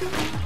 you